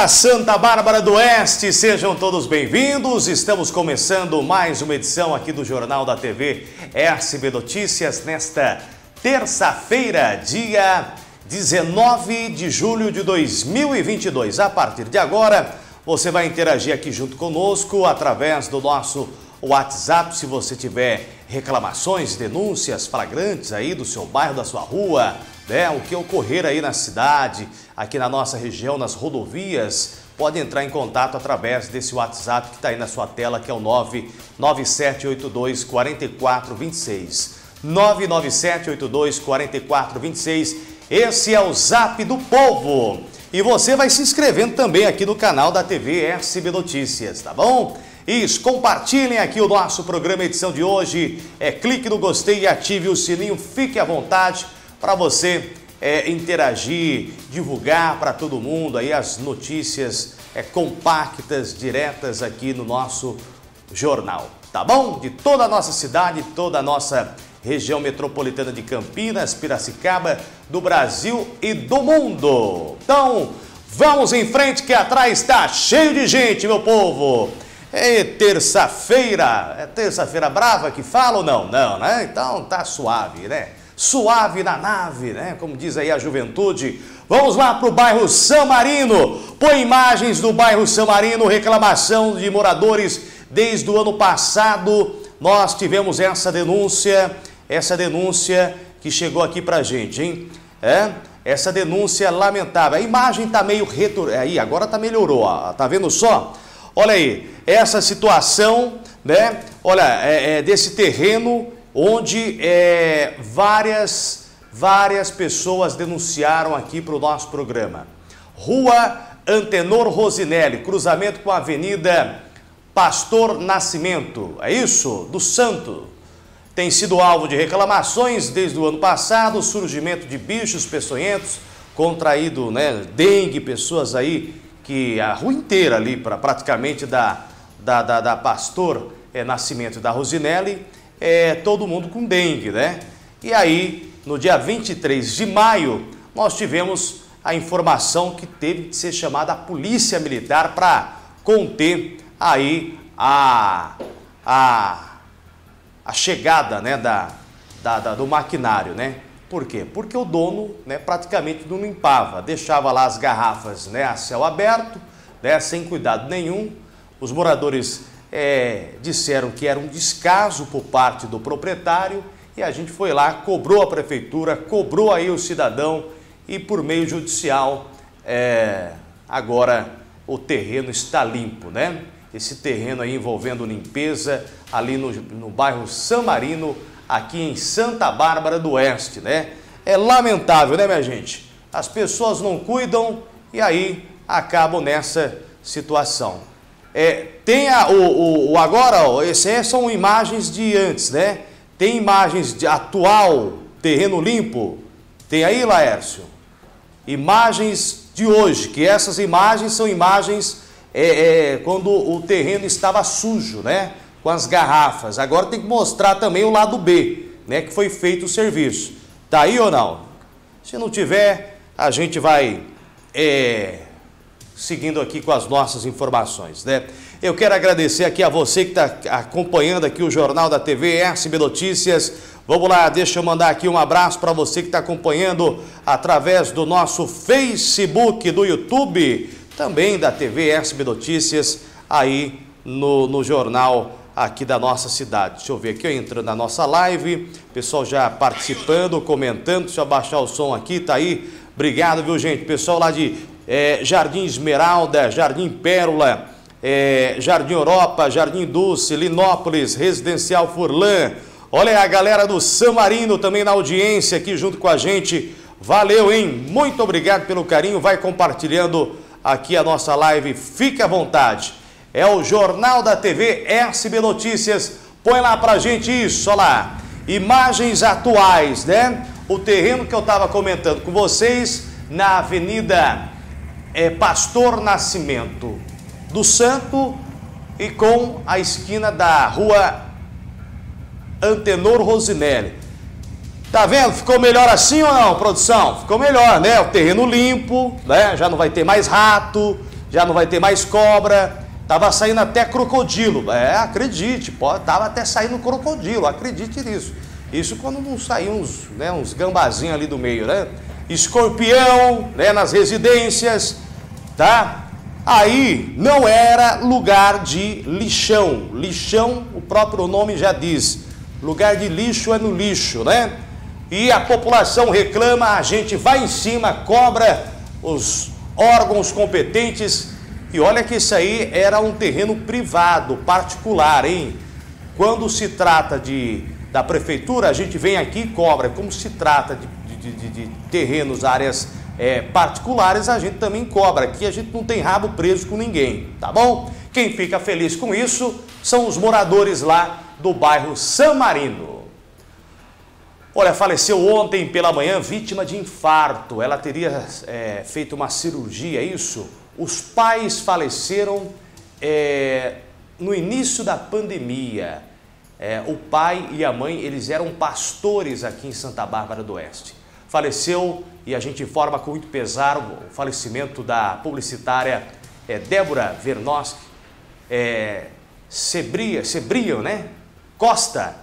Olá, Santa Bárbara do Oeste, sejam todos bem-vindos. Estamos começando mais uma edição aqui do Jornal da TV SB Notícias nesta terça-feira, dia 19 de julho de 2022. A partir de agora, você vai interagir aqui junto conosco através do nosso WhatsApp, se você tiver reclamações, denúncias flagrantes aí do seu bairro, da sua rua, né? O que ocorrer aí na cidade, aqui na nossa região, nas rodovias, pode entrar em contato através desse WhatsApp que está aí na sua tela, que é o 99782 4426. 99782 4426. Esse é o Zap do Povo. E você vai se inscrevendo também aqui no canal da TV SB Notícias, tá bom? Isso, compartilhem aqui o nosso programa edição de hoje. É, clique no gostei e ative o sininho. Fique à vontade para você é, interagir, divulgar para todo mundo aí as notícias é, compactas, diretas aqui no nosso jornal, tá bom? De toda a nossa cidade, toda a nossa região metropolitana de Campinas, Piracicaba, do Brasil e do mundo. Então, vamos em frente que atrás está cheio de gente, meu povo. É terça-feira, é terça-feira brava que fala ou não? Não, né? Então tá suave, né? Suave na nave, né? Como diz aí a juventude. Vamos lá para o bairro São Marino. Põe imagens do bairro São Marino, reclamação de moradores desde o ano passado. Nós tivemos essa denúncia, essa denúncia que chegou aqui para a gente, hein? É? Essa denúncia lamentável. A imagem está meio retor... Aí, agora tá melhorou, ó. tá vendo só? Olha aí, essa situação, né? Olha, é, é desse terreno onde é, várias, várias pessoas denunciaram aqui para o nosso programa. Rua Antenor Rosinelli, cruzamento com a Avenida Pastor Nascimento, é isso? Do Santo. Tem sido alvo de reclamações desde o ano passado, surgimento de bichos peçonhentos, contraído, né, dengue, pessoas aí que a rua inteira ali, para praticamente da, da, da, da Pastor é, Nascimento da Rosinelli, é, todo mundo com dengue, né? E aí, no dia 23 de maio, nós tivemos a informação que teve que ser chamada a Polícia Militar para conter aí a, a, a chegada né, da, da, da, do maquinário, né? Por quê? Porque o dono né, praticamente não limpava, deixava lá as garrafas né, a céu aberto, né, sem cuidado nenhum. Os moradores é, disseram que era um descaso por parte do proprietário e a gente foi lá, cobrou a prefeitura, cobrou aí o cidadão e por meio judicial é, agora o terreno está limpo, né? Esse terreno aí envolvendo limpeza ali no, no bairro San Marino, aqui em Santa Bárbara do Oeste, né? É lamentável, né, minha gente? As pessoas não cuidam e aí acabam nessa situação. É, tem a, o, o, agora, ó, essas são imagens de antes, né? Tem imagens de atual, terreno limpo. Tem aí, Laércio? Imagens de hoje, que essas imagens são imagens é, é, quando o terreno estava sujo, né? Com as garrafas. Agora tem que mostrar também o lado B, né? Que foi feito o serviço. Tá aí ou não? Se não tiver, a gente vai é, seguindo aqui com as nossas informações, né? Eu quero agradecer aqui a você que está acompanhando aqui o Jornal da TV SB Notícias. Vamos lá, deixa eu mandar aqui um abraço para você que está acompanhando através do nosso Facebook, do YouTube, também da TV SB Notícias, aí no, no jornal aqui da nossa cidade. Deixa eu ver aqui, eu entro na nossa live, pessoal já participando, comentando, deixa eu abaixar o som aqui, tá aí. Obrigado, viu, gente? Pessoal lá de é, Jardim Esmeralda, Jardim Pérola, é, Jardim Europa, Jardim Dulce, Linópolis, Residencial Furlan. Olha a galera do San Marino também na audiência aqui junto com a gente. Valeu, hein? Muito obrigado pelo carinho. Vai compartilhando aqui a nossa live. Fique à vontade. É o Jornal da TV SB Notícias. Põe lá pra gente isso, olha lá. Imagens atuais, né? O terreno que eu estava comentando com vocês na Avenida é, Pastor Nascimento do Santo e com a esquina da rua Antenor Rosinelli. Tá vendo? Ficou melhor assim ou não, produção? Ficou melhor, né? O terreno limpo, né? Já não vai ter mais rato, já não vai ter mais cobra, tava saindo até crocodilo. É, acredite, pode, tava até saindo crocodilo, acredite nisso. Isso quando não saíam uns, né, uns gambazinhos ali do meio, né? Escorpião, né, nas residências, tá? Aí não era lugar de lixão. Lixão, o próprio nome já diz. Lugar de lixo é no lixo, né? E a população reclama, a gente vai em cima, cobra os órgãos competentes. E olha que isso aí era um terreno privado, particular, hein? Quando se trata de, da prefeitura, a gente vem aqui e cobra. Como se trata de, de, de, de terrenos, áreas é, particulares, a gente também cobra. Aqui a gente não tem rabo preso com ninguém, tá bom? Quem fica feliz com isso são os moradores lá do bairro San Marino. Olha, faleceu ontem pela manhã vítima de infarto. Ela teria é, feito uma cirurgia, é isso? Os pais faleceram é, no início da pandemia. É, o pai e a mãe, eles eram pastores aqui em Santa Bárbara do Oeste. Faleceu e a gente informa com muito pesar o falecimento da publicitária é, Débora Vernoski, é, Sebria, Sebrio, né? Costa,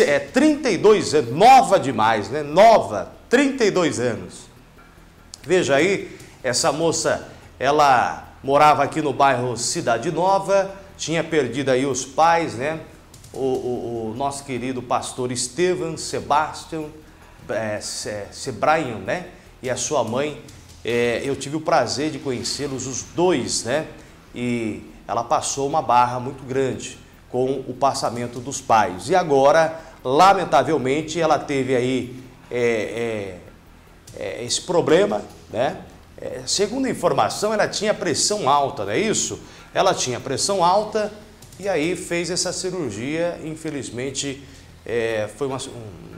é, 32 anos, nova demais, né? Nova, 32 anos. Veja aí, essa moça, ela morava aqui no bairro Cidade Nova, tinha perdido aí os pais, né? O, o, o nosso querido pastor Estevam Sebastião é, Sebrain, né? E a sua mãe, é, eu tive o prazer de conhecê-los os dois, né? E ela passou uma barra muito grande com o passamento dos pais. E agora, lamentavelmente, ela teve aí é, é, é esse problema, né? É, segundo a informação, ela tinha pressão alta, não é isso? Ela tinha pressão alta e aí fez essa cirurgia. Infelizmente, é, foi uma, um,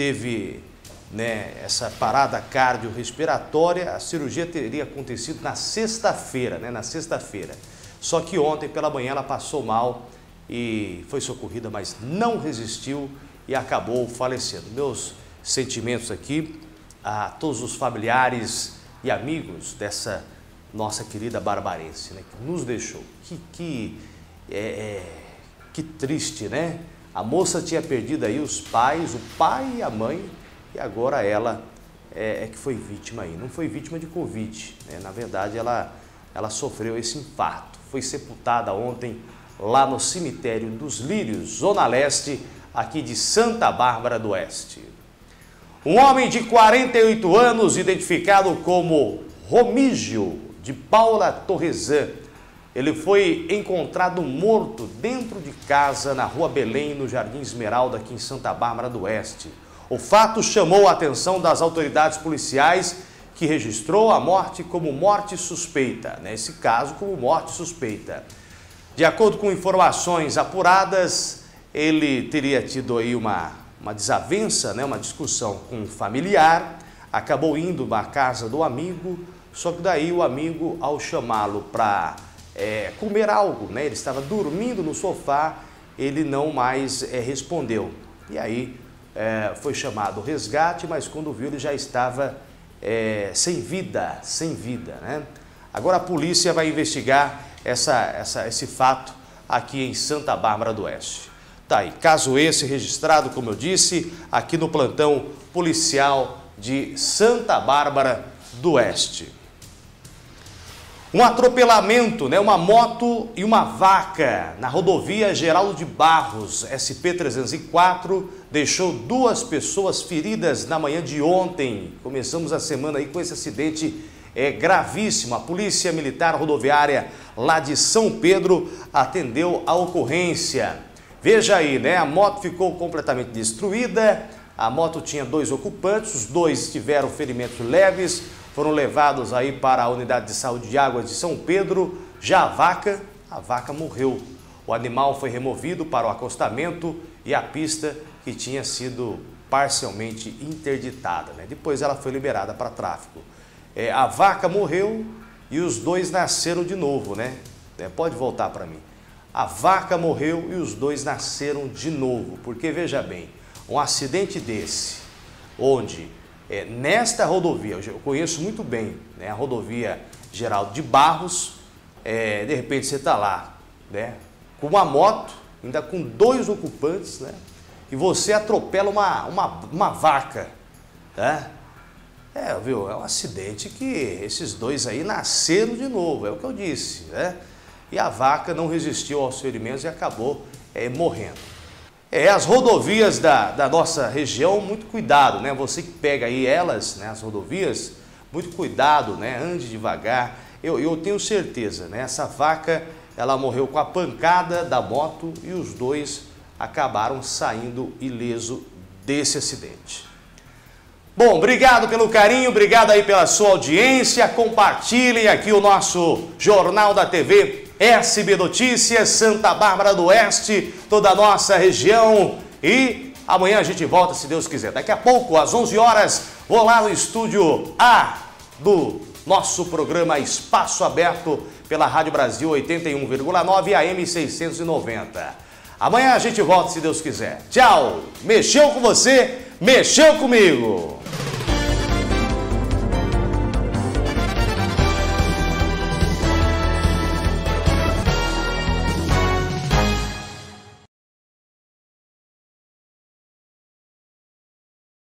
teve né, essa parada cardiorrespiratória. A cirurgia teria acontecido na sexta-feira, né, na sexta-feira. Só que ontem pela manhã ela passou mal e foi socorrida, mas não resistiu e acabou falecendo. Meus sentimentos aqui a todos os familiares e amigos dessa nossa querida barbarense, né, que nos deixou. Que, que, é, é, que triste, né? A moça tinha perdido aí os pais, o pai e a mãe, e agora ela é, é que foi vítima aí. Não foi vítima de Covid, né? na verdade ela, ela sofreu esse infarto foi sepultada ontem lá no cemitério dos Lírios, Zona Leste, aqui de Santa Bárbara do Oeste. Um homem de 48 anos, identificado como Romígio de Paula Torresan, ele foi encontrado morto dentro de casa na Rua Belém, no Jardim Esmeralda, aqui em Santa Bárbara do Oeste. O fato chamou a atenção das autoridades policiais que registrou a morte como morte suspeita, nesse caso como morte suspeita. De acordo com informações apuradas, ele teria tido aí uma, uma desavença, né, uma discussão com um familiar, acabou indo na casa do amigo, só que daí o amigo, ao chamá-lo para é, comer algo, né, ele estava dormindo no sofá, ele não mais é, respondeu. E aí é, foi chamado o resgate, mas quando viu ele já estava é, sem vida, sem vida. Né? Agora a polícia vai investigar essa, essa, esse fato aqui em Santa Bárbara do Oeste. Tá aí, caso esse registrado, como eu disse, aqui no plantão policial de Santa Bárbara do Oeste. Um atropelamento, né? uma moto e uma vaca na rodovia Geraldo de Barros, SP-304, deixou duas pessoas feridas na manhã de ontem. Começamos a semana aí com esse acidente é, gravíssimo. A Polícia Militar Rodoviária lá de São Pedro atendeu a ocorrência. Veja aí, né? A moto ficou completamente destruída, a moto tinha dois ocupantes, os dois tiveram ferimentos leves, foram levados aí para a unidade de saúde de águas de São Pedro. Já a vaca, a vaca morreu. O animal foi removido para o acostamento e a pista que tinha sido parcialmente interditada. Né? Depois ela foi liberada para tráfego. É, a vaca morreu e os dois nasceram de novo, né? É, pode voltar para mim. A vaca morreu e os dois nasceram de novo, porque veja bem, um acidente desse, onde é, nesta rodovia, eu conheço muito bem né, a rodovia Geraldo de Barros, é, de repente você está lá, né? Com uma moto, ainda com dois ocupantes, né? E você atropela uma, uma, uma vaca, né? É, viu? É um acidente que esses dois aí nasceram de novo, é o que eu disse, né? E a vaca não resistiu aos ferimentos e acabou é, morrendo. É, as rodovias da, da nossa região, muito cuidado, né? Você que pega aí elas, né, as rodovias, muito cuidado, né? Ande devagar. Eu, eu tenho certeza, né? Essa vaca, ela morreu com a pancada da moto e os dois acabaram saindo ileso desse acidente. Bom, obrigado pelo carinho, obrigado aí pela sua audiência. Compartilhem aqui o nosso Jornal da TV SB Notícias, Santa Bárbara do Oeste, toda a nossa região. E amanhã a gente volta, se Deus quiser. Daqui a pouco, às 11 horas, vou lá no estúdio A do nosso programa Espaço Aberto pela Rádio Brasil 81,9 AM 690. Amanhã a gente volta, se Deus quiser. Tchau! Mexeu com você? Mexeu comigo!